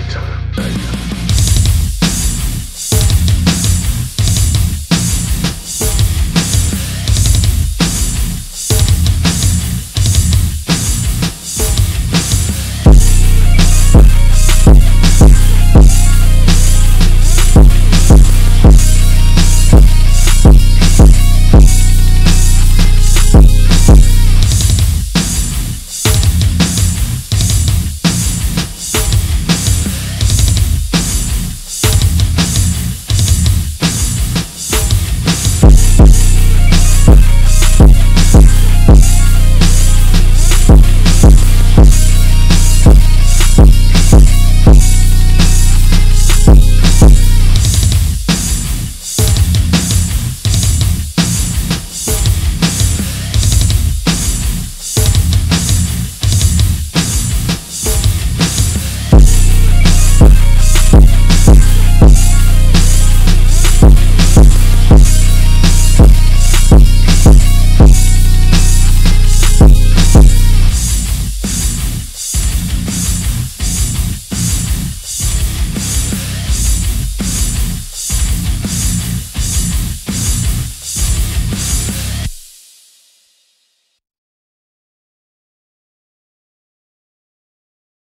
nighttime. nighttime.